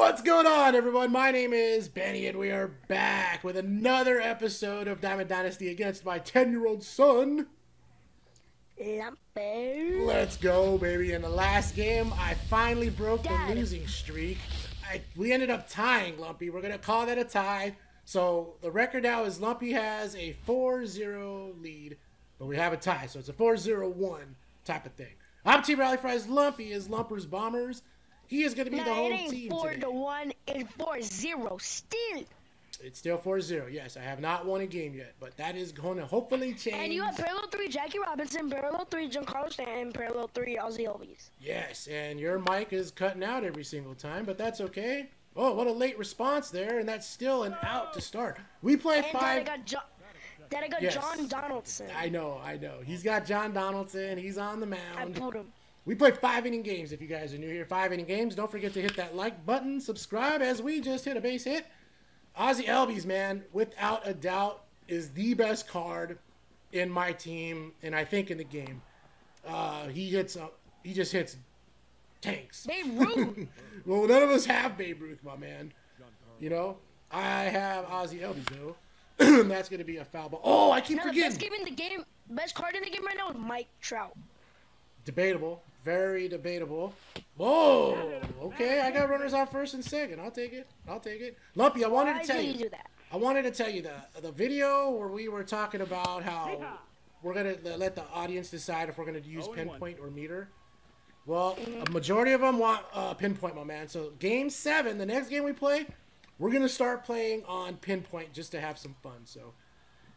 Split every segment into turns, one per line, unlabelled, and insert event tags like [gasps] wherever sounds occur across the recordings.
What's going on, everyone? My name is Benny, and we are back with another episode of Diamond Dynasty against my 10 year old son.
Lumpy.
Let's go, baby. In the last game, I finally broke
Dad.
the losing streak. I, we ended up tying Lumpy. We're going to call that a tie. So the record now is Lumpy has a 4 0 lead, but we have a tie. So it's a 4 0 1 type of thing. I'm Team Rally Fries. Lumpy is Lumpers Bombers. He is going to be the home
it ain't
team
four
today.
to one. It's four zero. Still.
It's still 4-0. Yes, I have not won a game yet, but that is going to hopefully change.
And you have parallel three Jackie Robinson, parallel three Giancarlo Stanton, and parallel three Ozzy Albies.
Yes, and your mic is cutting out every single time, but that's okay. Oh, what a late response there, and that's still an out to start. We play
And then I
five.
got John. Then I got
Yes.
John Donaldson.
I know, I know. He's got John Donaldson. He's on the mound.
I pulled him.
We play five inning games. If you guys are new here, five inning games. Don't forget to hit that like button, subscribe as we just hit a base hit. Ozzy Albies, man, without a doubt, is the best card in my team, and I think in the game. Uh, he hits. Uh, he just hits tanks.
Babe Ruth. [laughs]
well, none of us have Babe Ruth, my man. You know, I have Ozzy Albies though. and [clears throat] that's gonna be a foul ball. Oh, I keep
the
forgetting.
best game in the game, best card in the game right now is Mike Trout.
Debatable. Very debatable. Whoa. Okay, I got runners on first and second. I'll take it. I'll take it. Lumpy, I wanted
Why
to tell
did
you.
you do that?
I wanted to tell you the the video where we were talking about how we're gonna let the audience decide if we're gonna use
Oh, and one.
pinpoint or meter. Well, a majority of them want uh, pinpoint, my man. So game seven, the next game we play, we're gonna start playing on pinpoint just to have some fun. So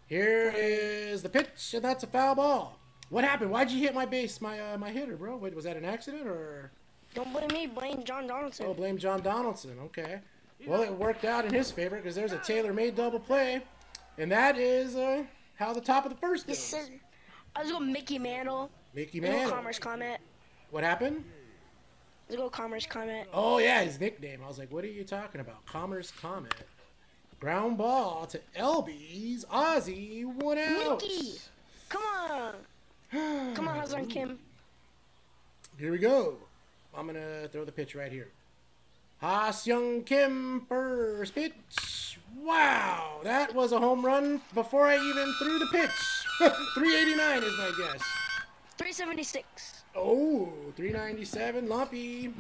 here is the pitch, and that's a foul ball. What happened? Why'd you hit my base, my uh, my hitter, bro? Wait, was that an accident or?
Don't blame me. Blame John Donaldson.
Oh, blame John Donaldson. Okay. Well, it worked out in his favor because there's a tailor-made double play, and that is uh, how the top of the first
This
goes.
is. I was going Mickey Mantle.
Mickey
go Commerce Comment.
What happened?
Let's go Commerce Comment.
Oh yeah, his nickname. I was like, what are you talking about? Commerce Comet. Ground ball to Albies. Ozzy one out.
Mickey! Come on! [sighs] Come on, Ha-Seong Kim.
Here we go. I'm gonna throw the pitch right here. Ha-Seong Kim first pitch. Wow, that was a home run before I even threw the pitch. [laughs] 389 is my guess.
376.
Oh, 397. Lumpy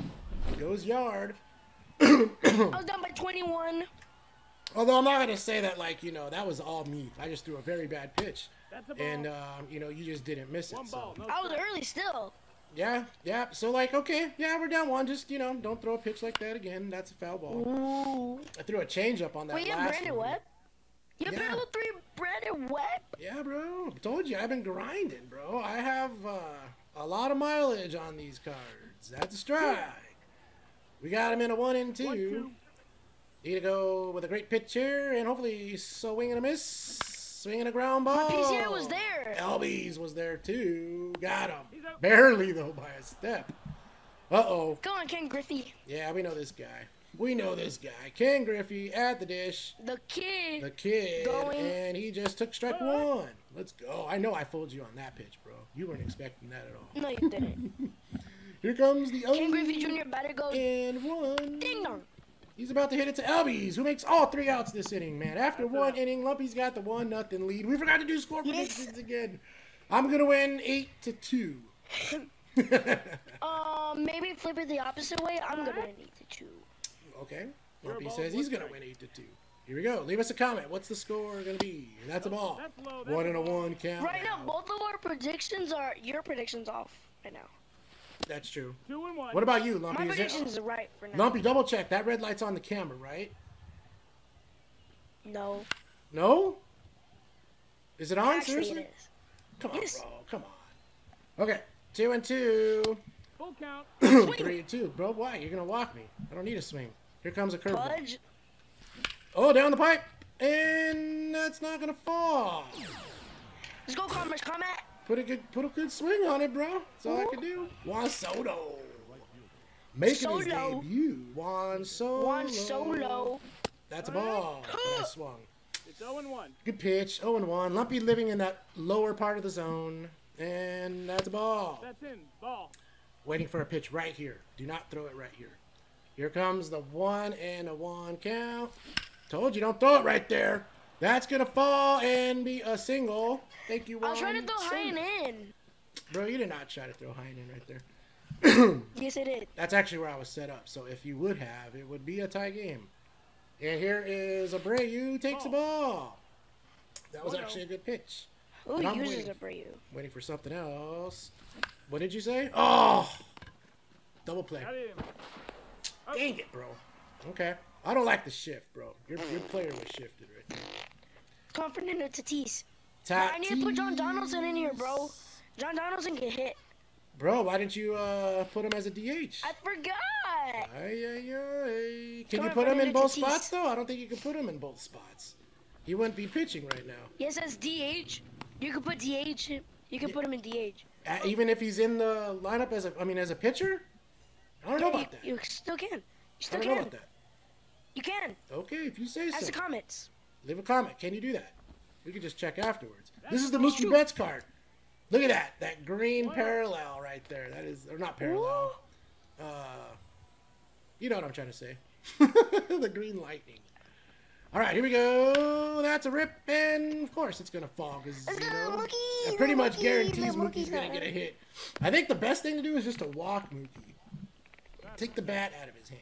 goes yard. [coughs]
I was down by 21.
Although I'm not gonna say that like you know that was all me. I just threw a very bad pitch,
That's a ball.
And um, you know you just didn't miss it. So.
I was early still.
Yeah, yeah. So like, okay, yeah, we're down one. Just you know, don't throw a pitch like that again. That's a foul ball.
Ooh.
I threw a changeup on that
Wait, have
last
Brandon
one.
Webb? You
Yeah.
parallel 3 Brandon Webb?
Yeah, bro. I told you I've been grinding, bro. I have uh, a lot of mileage on these cards. That's a strike. We got him in a one and two.
One, two.
Need to go with a great pitch here, and hopefully swing and a miss. Swing and a ground ball.
PCA was there.
Albies was there too. Got him. Barely though by a step. Uh oh.
Come on, Ken Griffey.
Yeah, we know this guy. We know this guy. Ken Griffey at the dish.
The kid.
The kid.
Going.
And he just took strike one. Let's go. I know I fooled you on that pitch, bro. You weren't expecting that at all.
No, you didn't. [laughs]
Here comes the
Ken
O
Griffey Jr. better go
and one.
ding dong.
He's about to hit it to Albies, who makes all three outs this inning, man. After one inning, Lumpy's got the one nothing lead. We forgot to do score predictions again. I'm gonna win eight to two.
Um, [laughs] maybe flip it the opposite way. I'm gonna need to two.
okay. Lumpy says he's gonna win eight to two. Here we go. Leave us a comment. What's the score gonna be? That's a ball.
That's low. That's
One and a one count.
Right now, both of our predictions are your predictions off right now.
That's true.
Two and one.
What about you, Lumpy?
My
Is it-
right for now.
Lumpy, double check. That red light's on the camera, right?
No,
No? Is it on?
actually
Seriously?
it is.
Come on,
Yes.
bro. Come on. Okay. Two and two.
Full count. [clears throat]
Three and two. Bro, why? You're going to walk me. I don't need a swing. Here comes a curveball.
Pudge.
Oh, down the pipe. And that's not going to fall.
Let's go, Commerce Comment.
Put a good put a good swing on it, bro. That's all I can do. Juan Soto. Making his debut. Juan Solo.
One solo.
That's a ball. Nice swung.
It's 0 and 1.
Good pitch. 0 and 1. Lumpy living in that lower part of the zone. And that's a ball.
That's in. Ball.
Waiting for a pitch right here. Do not throw it right here. Here comes the one and a one count. Told you, don't throw it right there. That's gonna fall and be a single. Thank you,
I was trying to
Juan
throw high and in.
Bro, you did not try to throw high and in right there. [clears throat]
Yes, it did.
That's actually where I was set up. So if you would have, it would be a tie game. And here is Abreu takes the oh. ball. That was
Oh, no.
actually a good pitch.
Who
I'm
uses
waiting.
it for?
Waiting for something else. What did you say? Oh, double play. Dang it, bro. Okay. I don't like the shift, bro. Your, your player was shifted right there.
On, Fernando Tatis.
Tatis.
I need to put John Donaldson in here, bro. John Donaldson get hit.
Bro, why didn't you uh, put him as a DH?
I forgot.
Ay, ay, ay. Can
Come
you put him in both
Tatis.
spots, though? I don't think you can put him in both spots. He wouldn't be pitching right now.
Yes, as DH. You can put DH. You can put him in DH.
Uh, even if he's in the lineup as a, I mean, as a pitcher? I don't know
Yeah,
about that.
you, you still can. You
I
still
don't know
can.
about that.
You can.
Okay, if you say
Ask
so.
the comments.
Leave a comment. Can you do that? We can just check afterwards. This is the
That's
Mookie. Betts card. Look at that. That green
Wow.
parallel right there. That is, or not parallel. Uh, you know what I'm trying to say. [laughs] the green lightning. All right, here we go. That's a rip, and of course it's gonna fall because
Let's
you know
Mookie,
that pretty much
Mookie,
guarantees Mookie's
Mookie's
gonna
gonna-
get a hit. I think the best thing to do is just to walk Mookie. Take the bat out of his hand.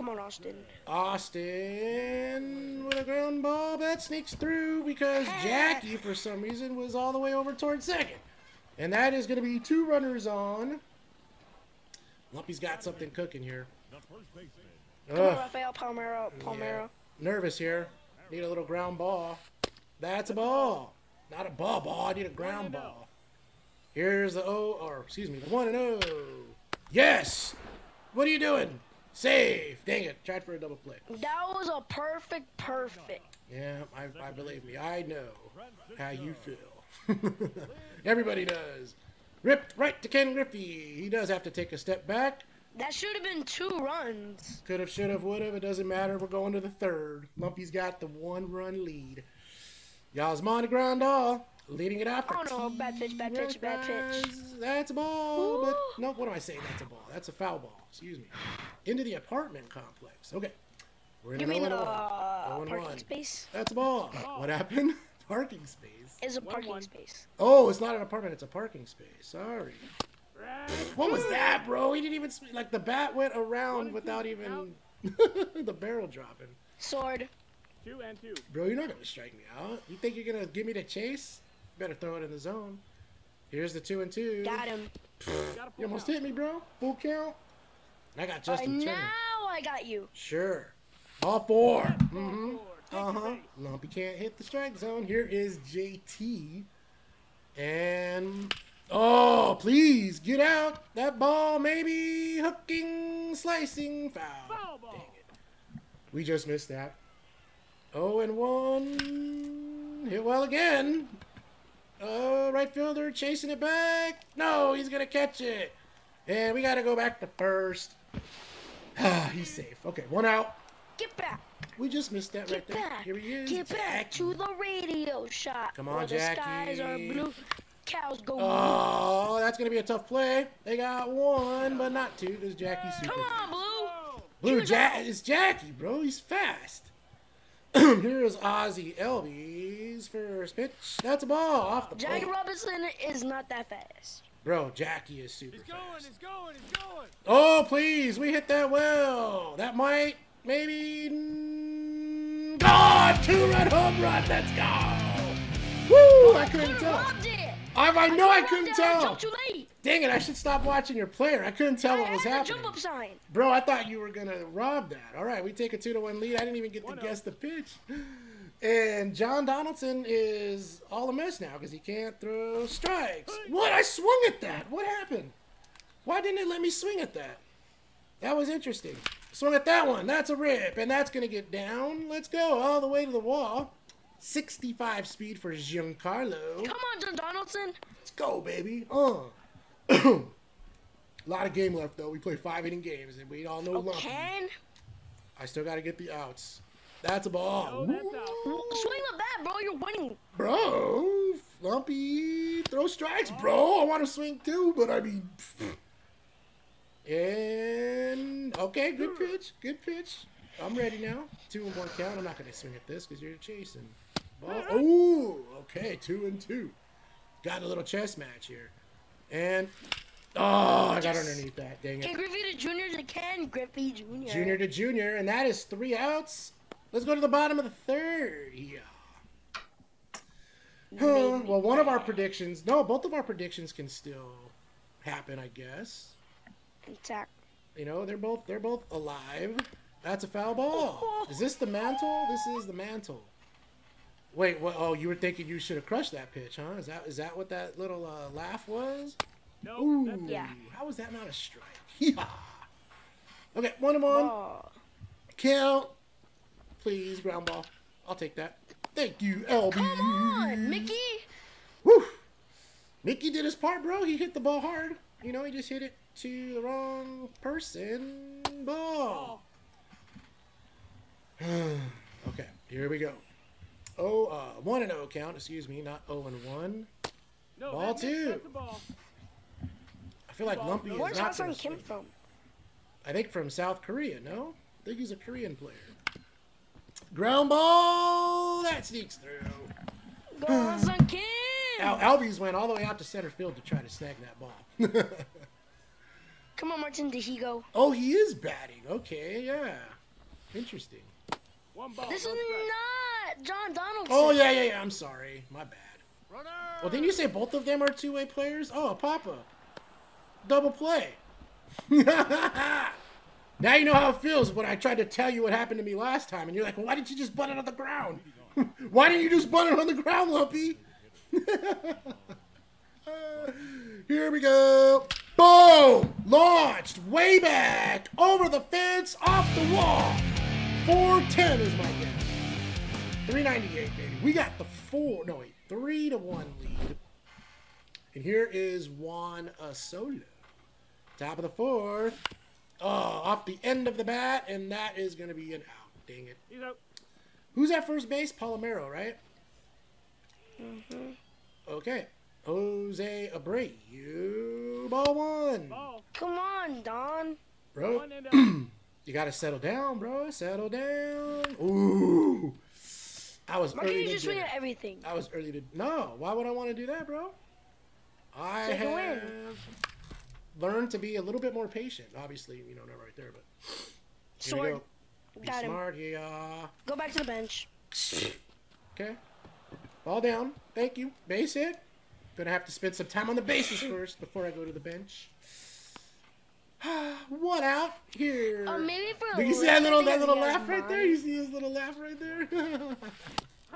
Come on, Austin.
Austin with a ground ball that sneaks through because Jackie, for some reason, was all the way over towards second. And that is going to be two runners on. Lumpy's got something cooking here.
Come on, Rafael Palmeiro. Palmeiro.
nervous here. Need a little ground ball. That's a ball. Not a ball ball. I need a ground oh. ball. Here's the O, or excuse me, the one and O. Yes! What are you doing? Save. Dang it. Tried for a double play.
That was a perfect, perfect.
Yeah, I, I believe me. I know how you feel. [laughs] Everybody does. Ripped right to Ken Griffey. He does have to take a step back.
That should have been two runs.
Could have, should have, would have. It doesn't matter. We're going to the third. Lumpy's got the one run lead. Yasmani Grandal leading it out for
Oh, no, bad pitch, bad pitch, bad pitch.
That's a ball. But no, what am I saying? That's a ball. That's a foul ball. Excuse me. Into the apartment complex. Okay. We're in
You
an
mean
0
uh,
and 1. 0 and
parking
1.
space?
That's a ball. What happened? [laughs] Parking space.
Is a parking
one.
space.
Oh, it's not an apartment. It's a parking space. Sorry.
Right.
What was that, bro? He didn't even like the bat went around
and
without
two,
even [laughs] the barrel dropping.
Sword.
Two and two.
Bro, you're not gonna strike me out. You think you're gonna give me the chase? Better throw it in the zone. Here's the two and two.
Got him.
You almost hit me, bro. Full count. I got Justin Turner.
now I got you.
Sure. All 4 Mm-hmm.
Uh-huh.
Lumpy can't hit the strike zone. Here is JT. And. Oh, please get out. That ball, maybe hooking, slicing, foul.
Foul ball.
Dang it. We just missed that. Oh, and 1. Hit well again. Oh, right fielder chasing it back. No, he's going to catch it. And we got to go back to first. Ah, [sighs] he's safe. Okay, one out.
Get back.
We just missed that right
Get
there.
back.
Here he is.
Get back
Jackie.
to the radio shot.
Come on,
where the skies are
Jackie.
blue. Cows go.
Oh, that's gonna be a tough play. They got one, but not two because Jackie's super.
Come on. Blue.
Blue Jack, it's Jackie, bro. He's fast. [clears throat] Here's Ozzy Albies first pitch. That's a ball off the
Jackie
plate.
Robinson is not that fast.
Bro, Jackie is super
he's going,
fast.
he's going, he's going.
Oh, please, we hit that well. That might, maybe. mm, God, two run home run. Let's go. Woo! I couldn't tell. I, I know I
could've
couldn't
robbed it. I
tell.
Jumped too late.
Dang it, I should stop watching your player. I couldn't tell
I
what was happening.
jump up sign.
Bro, I thought you were gonna rob that. All right, we take a two to one lead. I didn't even get to
One oh.
guess the pitch. And John Donaldson is all a mess now because he can't throw strikes. What? I swung at that. What happened? Why didn't it let me swing at that? That was interesting. Swung at that one. That's a rip, and that's gonna get down. Let's go all the way to the wall. 65 speed for Giancarlo.
Come on, John Donaldson.
Let's go, baby. Uh. A [coughs] lot of game left though. We play five inning games, and we all know
Oh,
Lumpy.
Ken.
I still got to get the outs. That's a
Oh,
ball,
that's out.
Swing the bat, bro. You're winning.
bro. Lumpy, throw strikes, bro. Oh. I want to swing too, but I mean, And okay, good pitch, good pitch. I'm ready now. Two and one count. I'm not gonna swing at this because you're chasing. Ball. Uh-huh. Ooh, okay, two and two. Got a little chess match here, and oh, I got
Yes.
underneath that. Dang
Can
it.
Griffey to Junior again. Griffey Junior.
Junior to junior, and that is three outs. Let's go to the bottom of the third. Yeah. Huh, well, one of our predictions. No, both of our predictions can still happen, I guess.
Attack.
You know, they're both they're both alive. That's a foul ball. [laughs] Is this the mantle? This is the mantle. Wait, what? Oh, you were thinking you should have crushed that pitch, huh? Is that is that what that little uh, laugh was?
No,
Ooh,
that's.
Yeah.
How was that not a strike? [laughs] Yeah. Okay, one and one.
Ball.
Count, please. Ground ball. I'll take that. Thank you, LB.
Come on, Mickey.
Woo! Mickey did his part, bro. He hit the ball hard. You know, he just hit it to the wrong person. Ball. [sighs] okay, here we go. Oh, uh, one and oh count. Excuse me, not oh and one.
No,
Ball two.
Ball.
I feel like Lumpy is
Where's
not Ha-Seong
Kim
swing.
from?
I think from South Korea. No, I think he's a Korean player. Ground ball that sneaks through.
Go Ha-Seong Kim.
Al- Albies went all the way out to center field to try to snag that ball. [laughs]
Come on, Martin. Did he go?
oh, he is batting. Okay, yeah. Interesting.
One ball.
This is
no strike.
not John Donaldson.
Oh, yeah, yeah, yeah. I'm sorry. My bad.
Runner.
Well, didn't you say both of them are two way players? Oh, Papa. Double play. [laughs] now you know how it feels when I tried to tell you what happened to me last time, and you're like, well, why didn't you just butt it on the ground? [laughs] why didn't you just butt it on the ground, Lumpy? [laughs] Here we go. Boom! Launched way back over the fence, off the wall. 410 is my guess. 398, baby. We got the four, no wait, three to one lead. And here is Juan Asolo. Top of the fourth. Oh, off the end of the bat, and that is going to be an out. Dang it.
He's out.
Who's at first base? Palmeiro, right?
Mhm.
Okay. Jose Abreu. Ball one.
Ball.
Come on, Don.
Bro,
One [clears throat]
you got to settle down, bro. Settle down. Ooh. I was
Why
early
you
to
just
do
swing
it.
at everything?
I was early to. No, why would I want to do that, bro? I
So
have
win.
learned to be a little bit more patient. Obviously, you know, not right there, but here
Sword.
go. Be
Got him.
smart, yeah.
Go back to the bench.
Okay. Ball down. Thank you. Base hit. Gonna have to spend some time on the bases [clears throat] first before I go to the bench. [sighs] One out here.
Oh, maybe for a
Do you see that little that little laugh right there? You see his little laugh right there? [laughs]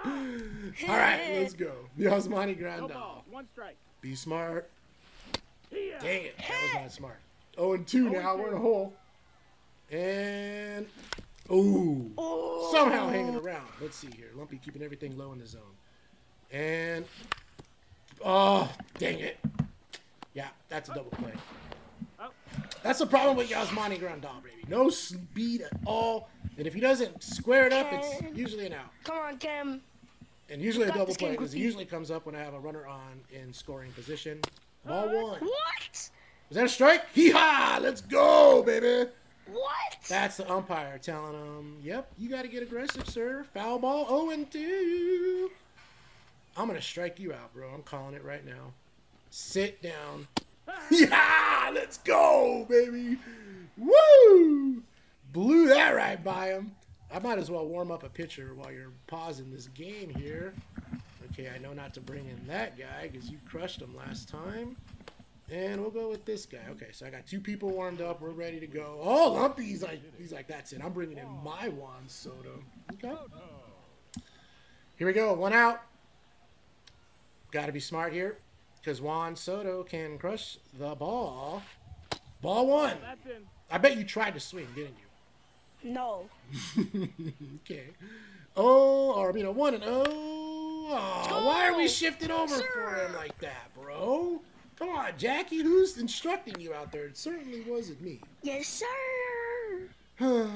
All right, let's go. The Yasmani
No
Grandal.
ball. One strike.
Be smart.
Here.
Dang it, that was not smart. Oh and two
Oh, and
now.
two.
We're in a hole. And ooh,
Oh.
somehow hanging around. Let's see here. Lumpy keeping everything low in the zone. And oh, dang it. Yeah, that's a double play. That's the problem with Yasmani Grandal, baby. No speed at all. And if he doesn't square it up, it's usually an out.
Come on, Cam.
And usually a double play because it usually comes up when I have a runner on in scoring position. Ball one.
What?
Was that a strike? Hee ha! Let's go, baby.
What?
That's the umpire telling him, "Yep, you got to get aggressive, sir. Foul ball, 0 and 2. I'm gonna strike you out, bro. I'm calling it right now. Sit down. [laughs] yeah, let's go, baby. Woo! Blew that right by him. I might as well warm up a pitcher while you're pausing this game here. Okay, I know not to bring in that guy because you crushed him last time. And we'll go with this guy. Okay, so I got two people warmed up. We're ready to go. Oh, Lumpy's like, he's like, that's it. I'm bringing in my Juan Soto. Okay. Here we go. One out. Got to be smart here because Juan Soto can crush the ball. Ball one. I bet you tried to swing, didn't you? No. [laughs] okay. Oh, or you know, one and oh. oh why are we
go.
shifting over for him like that, bro? Come on, Jackie. Who's instructing you out there? It certainly wasn't me.
Yes, sir. [sighs]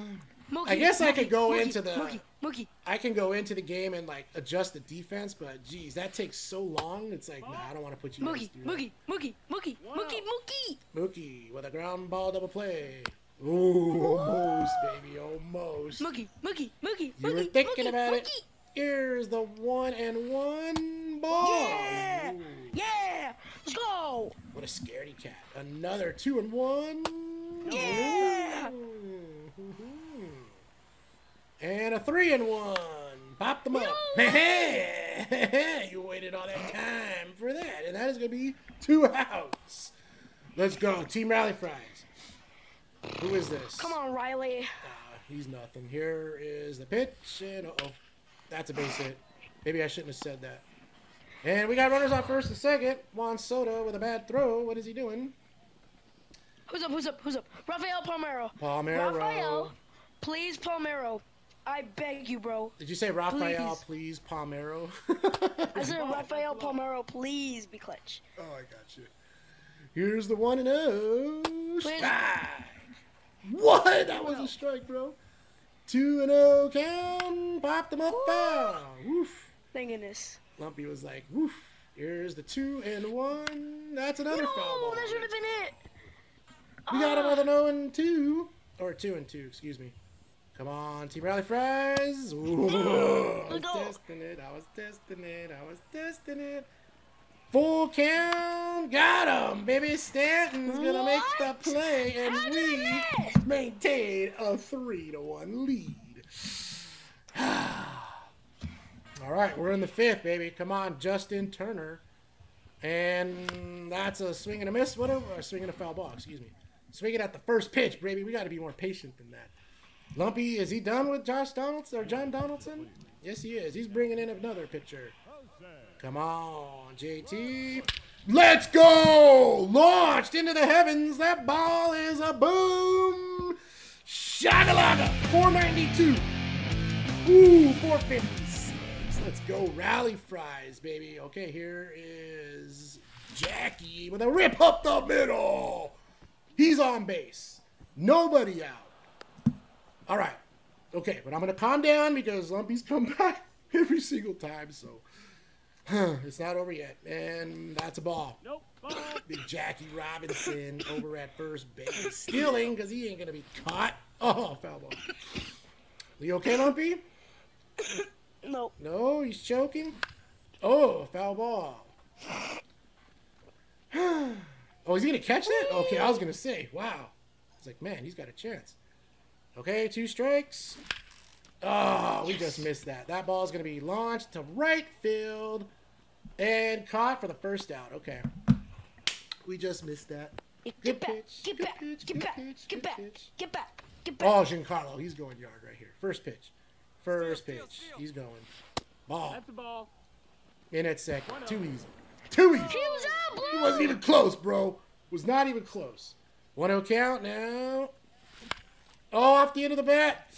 I guess I could go into the
Mookie. Mookie.
I can go into the game and like adjust the defense, but geez, that takes so long. It's like, nah, I don't want to put you.
Mookie.
through that.
Mookie. Mookie. Mookie.
Wow.
Mookie. Mookie.
Mookie with a ground ball double play. Ooh, almost, baby, almost.
Mookie. Mookie. Mookie.
You were thinking
Mookie,
about it. Here's the one and one ball.
Yeah.
Ooh,
Yeah. Let's go.
what a scaredy cat. Another two and one.
Yeah.
Ooh. And a three and one. Pop them up. [laughs] You waited all that time for that. And that is going to be two outs. Let's go. Team Rally Fries. Who is this?
Come on, Riley.
Uh, he's nothing. Here is the pitch. And uh-oh. That's a base hit. Maybe I shouldn't have said that. And we got runners on first and second. Juan Soto with a bad throw. What is he doing?
Who's up? Who's up? Who's up? Rafael Palmeiro.
Palmeiro.
Rafael, please, Palmeiro. I beg you, bro.
Did you say Rafael,
Please.
please, Palmeiro?
I said [laughs] Rafael Palmeiro, please be clutch.
Oh, I got you. Here's the one and oh.
Wait.
Strike. What? That was a strike, bro. Two and oh count. Pop them up foul. Woof.
Thank goodness.
Lumpy was like, woof. Here's the two and one. That's another foul
No,
ball.
that should have been it.
We got him
Ah.
with an 0 and 2. Or 2 and 2, excuse me. Come on, Team Rally Fries. Ooh, I was testing it. I was testing it. I was testing it. Full count. Got him, baby. Stanton's going to make the play. And
How
we maintain a 3 to 1 lead. [sighs] All right, we're in the fifth, baby. Come on, Justin Turner. And that's a swing and a miss. Whatever. Or swing and a foul ball, excuse me. Swing it at the first pitch, baby. We got to be more patient than that. Lumpy, is he done with Josh Donaldson or John Donaldson? Yes, he is. He's bringing in another pitcher. Come on, JT. Let's go! Launched into the heavens. That ball is a boom. Shagalaka. 492. Ooh, 456. Let's go. Rally fries, baby. Okay, here is Jackie with a rip up the middle. He's on base. Nobody out. All right. Okay, but I'm going to calm down because Lumpy's come [laughs] back every single time, so [sighs] it's not over yet. And that's a ball.
Nope. Ball.
Big Jackie Robinson over at first base. Stealing because he ain't going to be caught. Oh, foul ball. You okay, Lumpy? [coughs]
Nope.
No, he's choking. Oh, foul ball. [sighs] oh, is he gonna catch that? Okay, I was gonna say, wow. It's like, man, he's got a chance. Okay, two strikes. Oh, we just missed that. That ball's gonna be launched to right field and caught for the first out. Okay, we just missed that.
Get
Good
back.
pitch,
Get back.
pitch,
Get back.
pitch,
Get back.
pitch.
Get back. Get back.
Oh, Giancarlo, he's going yard right here. First pitch, first pitch. He's going. Ball.
That's a ball.
In at second. Too easy. Too easy.
He was out,
It
blue.
wasn't even close, bro. Was not even close. 1 0 count now. Oh, off the end of the bat.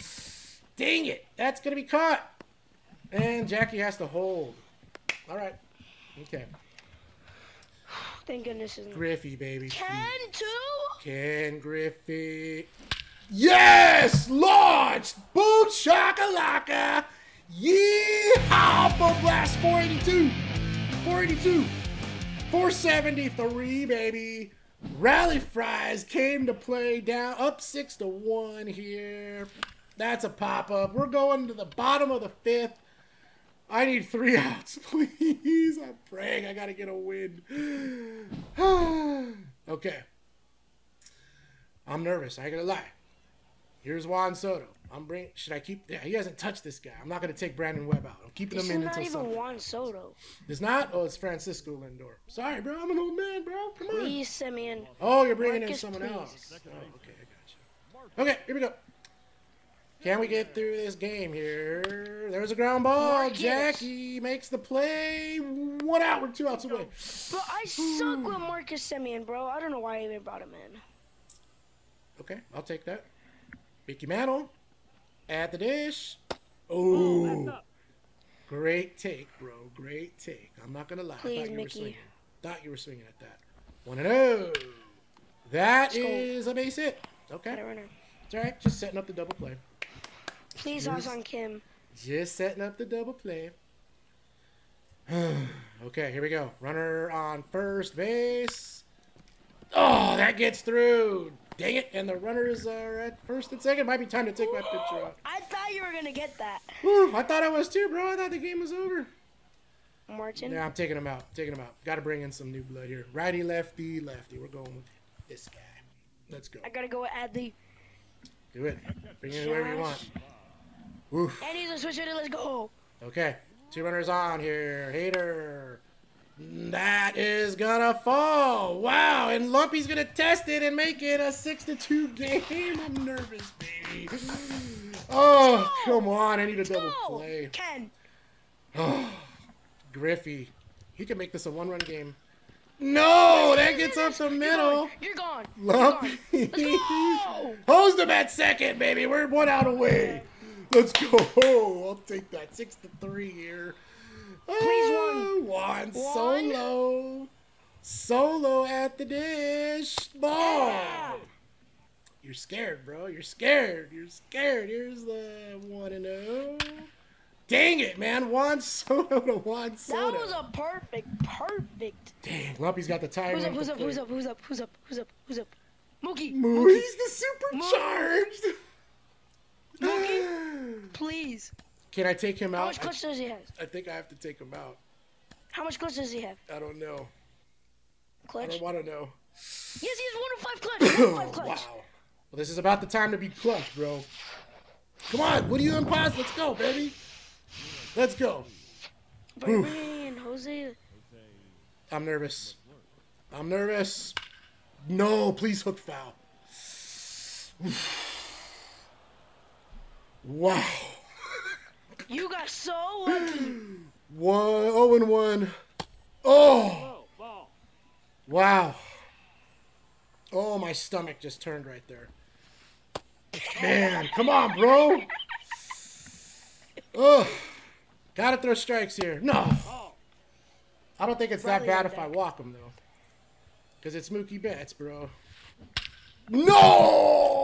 Dang it. That's going to be caught. And Jackie has to hold. All right. Okay.
Thank goodness.
Griffey, baby.
Ten two.
Ken Griffey. Yes! Launched! Boom shakalaka! Yeehaw! Boom blast 482! 482! 473, baby! Rally Fries came to play down up six to one here. That's a pop up. We're going to the bottom of the fifth. I need three [laughs] outs, please. I'm praying I gotta get a win. [sighs] okay. I'm nervous. I ain't gonna lie. Here's Juan Soto. I'm bring. Should I keep? Yeah, he hasn't touched this guy. I'm not gonna take Brandon Webb out. I'm keeping
This
him in
not even. Juan Soto.
It's not. Oh, it's Francisco Lindor. Sorry, bro. I'm an old man, bro. Come on.
Please send me in.
Oh, you're bringing in someone
please.
else. Oh, okay, I got you. Okay, here we go. Can we get through this game here? There's a ground ball.
Marcus.
Jackie makes the play. One out. We're two outs away.
But I suck with Marcus Semien, bro. I don't know why I even brought him in.
Okay, I'll take that. Mickey Mantle at the dish.
Oh,
Oh,
up.
great take, bro. Great take. I'm not gonna lie. I
Please,
thought you were
Mickey.
swinging. Thought you were swinging at that. One and oh. That is a base hit. Okay,
Got a runner.
it's all right. Just setting up the double play.
Please,
Here's-
on Kim.
Just setting up the double play. [sighs] okay, here we go. Runner on first base. Oh, that gets through. Dang it. And the runners are at first and second. Might be time to take my picture out.
I thought you were gonna get that,
Whew, I thought I was too, bro. I thought the game was over.
Martin.
Yeah, I'm taking him out. Taking him out. Got to bring in some new blood here. Righty, lefty, lefty. We're going with this guy. Let's go.
I gotta go with Adley.
Do it. Bring in whoever you want. Oof.
And he's a switch hitter. Let's go.
Okay. Two runners on here. Hater. That is gonna fall. Wow. And Lumpy's gonna test it and make it a six to two game. I'm nervous, baby. Oh, come on. I need a double
Go.
play.
Ken.
Oh, [sighs] Griffey. He can make this a one run game. No, that gets up the
You're
middle.
gone. You're gone.
Lumpy.
Let's [laughs] go.
Hose them at second, baby. We're one out away. Let's go. I'll take that. Six to three here.
Please, eh,
one. One.
One.
Solo. Solo at the dish. Ball.
Yeah.
You're scared, bro. You're scared. You're scared. Here's the one and oh. Dang it, man. Juan [laughs] Soto to Juan
That
Soto.
was a perfect, perfect.
Dang, Lumpy's got the tire.
Who's up? Who's up? Who's up? Who's up? Who's up? Who's up? Who's up? Mookie.
Moo-
Mookie.
He's the supercharged.
Mookie, [laughs] Please.
Can I take him
How
out?
How much clutch does he have?
I think I have to take him out.
How much clutch does he have?
I don't know.
Clutch?
I don't want to know.
Yes, he has one of five [clears throat] clutch. One five clutch.
wow. Well, this is about the time to be clutch, bro. Come on, what do you impose? Let's go, baby. Let's go.
And Jose.
I'm nervous. I'm nervous. No, please hook foul. wow.
You got so lucky. [gasps]
One, oh and one. Oh, wow. Oh, my stomach just turned right there. Man, come on, bro. Oh, gotta throw strikes here. No, I don't think it's that bad if I walk him though, because it's Mookie Betts, bro. No.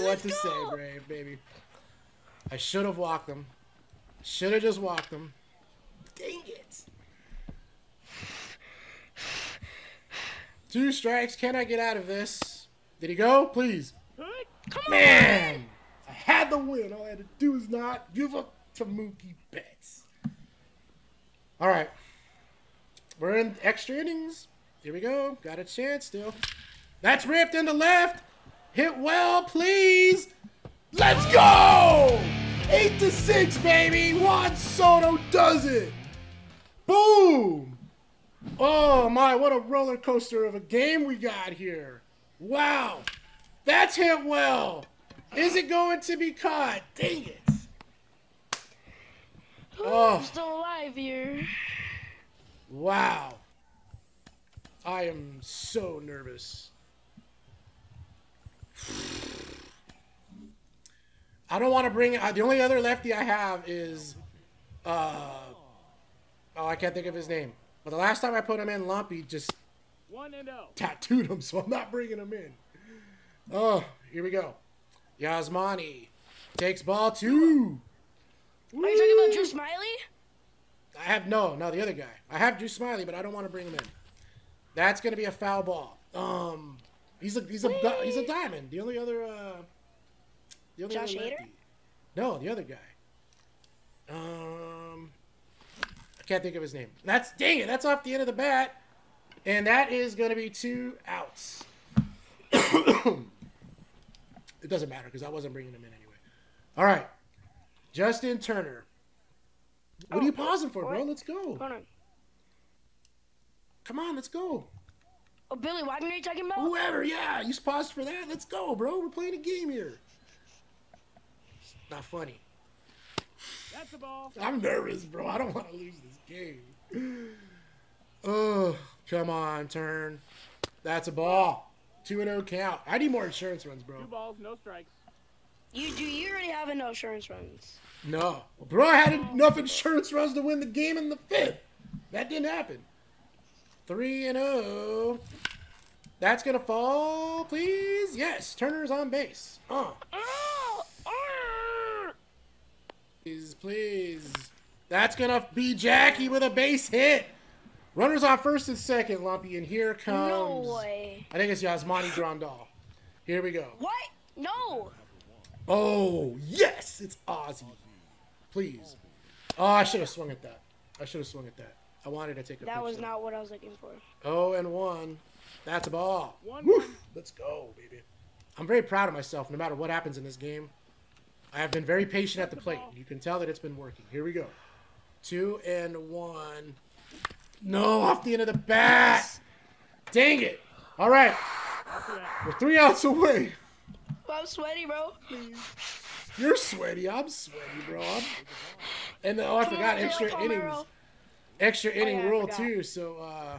Know what to
go.
say, Brave, baby. I should have walked them. Should have just walked them. Dang it. Two strikes. Can I get out of this? Did he go? Please.
Come on,
I had the win. All I had to do is not give up to Mookie Betts. All right. We're in extra innings. Here we go. Got a chance still. That's ripped into left. Hit well, please. Let's go! Eight to six, baby. Juan Soto does it. Boom! Oh my, what a roller coaster of a game we got here. Wow. That's hit well. Is it going to be caught? Dang it. Oh.
I'm still alive here.
Wow. I am so nervous. I don't want to bring. Uh, the only other lefty I have is. Uh, oh, I can't think of his name. But the last time I put him in, Lumpy just
One and oh.
tattooed him, [laughs] so I'm not bringing him in. Oh, here we go. Yasmani takes ball two.
Are you talking about Drew Smyly?
I have no, no, the other guy. I have Drew Smyly, but I don't want to bring him in. That's gonna be a foul ball. Um, he's a he's a he's a diamond. The only other uh, the only
Josh
other
Hader?
No, the other guy. Um, I can't think of his name. That's dang it. That's off the end of the bat, and that is gonna be two outs. [coughs] it doesn't matter because I wasn't bringing him in anyway. All right, Justin Turner. What are you
Oh,
pausing for, bro? Let's go. Come on, let's go.
Oh, Billy Wagner, you talking about?
Whoever, yeah, you paused for that. Let's go, bro. We're playing a game here. It's not funny.
That's the ball.
I'm nervous, bro. I don't want to lose this game. Oh, come on, turn. That's a ball. 2 and 0 count. I need more insurance runs, bro.
Two balls, no strikes.
You do. You already have enough insurance runs.
No. Bro, I had enough insurance runs to win the game in the fifth. That didn't happen. 3 and 0. That's going to fall, please. Yes, Turner's on base. Uh. Please, please. That's going to be Jackie with a base hit. Runners on first and second, Lumpy, and here comes.
No way.
I think it's Yasmani Grandal. Here we go.
What? No.
Oh, yes, it's Ozzy. Please. Oh, I should have swung at that. I should have swung at that. I wanted to take a
That was
picture.
not what I was looking for.
Oh, and one. That's a ball.
One,
Woof. Let's go, baby. I'm very proud of myself no matter what happens in this game. I have been very patient at the plate. You can tell that it's been working. Here we go. Two and one. No, off the end of the bat. Dang it. All right. We're three outs away.
I'm sweaty, bro.
You're sweaty. I'm sweaty, bro. I'm... And oh, I forgot extra
Palmeiro.
innings. Extra inning
yeah,
rule too. So uh,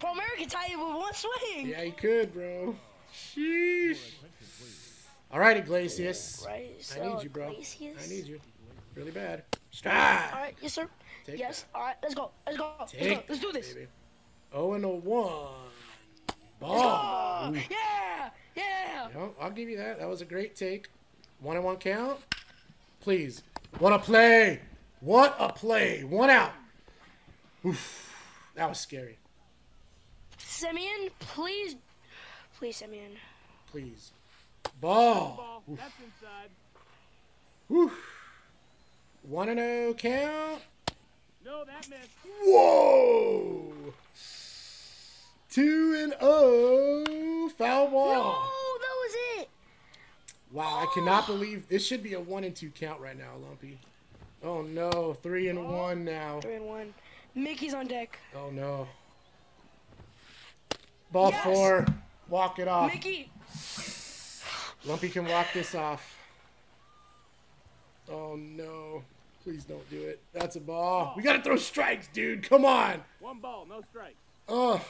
Palmeiro can tie you with one swing.
yeah, you could, bro. Sheesh. All right, Iglesias.
Right.
I need you, bro.
Iglesias.
I need you. Really bad.
All
Strike.
right. Yes, sir.
Take
yes. All right. Let's go. Let's go. Let's, go. Let's do this.
Baby. Oh and a one. Ball.
go.
Ooh.
Yeah. Yeah.
No, I'll give you that. That was a great take. One and one count. Please. What a play. What a play. One out. Oof. That was scary.
Semien, please, please, Semien.
Please. Ball.
Ball, that's inside.
Whew. One and oh count.
No, that missed.
Whoa. Two and oh. Foul
No,
ball.
that was it.
Wow, I cannot believe this should be a one and two count right now, Lumpy. Oh no, three and oh. one now.
Three and one. Mickey's on deck.
Oh no. Ball
Yes.
four. Walk it off.
Mickey.
Lumpy can walk this off. Oh no. Please don't do it. That's a ball. We gotta throw strikes, dude. Come on.
One ball, no strikes.
Oh,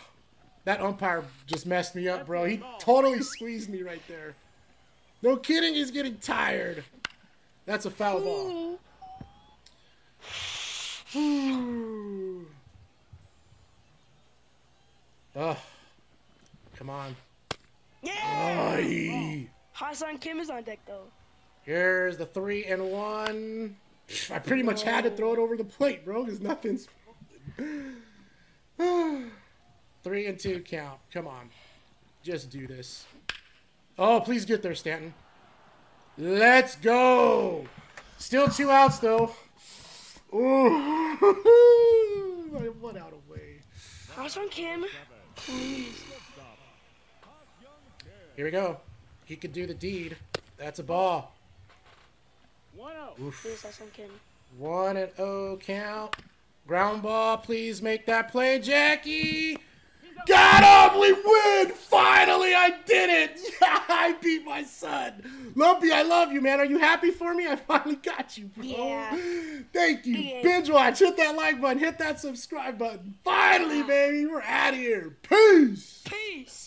that umpire just messed me up, bro. He totally squeezed me right there. No kidding, he's getting tired. That's a foul ball. [sighs] Ugh. Come on.
Yeah.
Aye.
Ha-Seong Kim is on deck though.
Here's the three and one. I pretty much had to throw it over the plate, bro, because nothing's. [sighs] three and two count. Come on. Just do this. Oh, please get there, Stanton. Let's go. Still two outs, though. Ooh. [laughs] one out away.
Ha-Seong Kim.
Here we go. He could do the deed. That's a ball.
One oh.
Oof.
Please, Ha-Seong Kim.
One and oh count. Ground ball, please make that play, Jackie. Got him! We win! Finally, I did it! [laughs] Yeah, I beat my son. Lumpy, I love you, man. Are you happy for me? I finally got you, bro.
Yeah.
Thank you.
Yeah.
Binge watch. Hit that like button. Hit that subscribe button. Finally, baby. We're out of here. Peace.
Peace.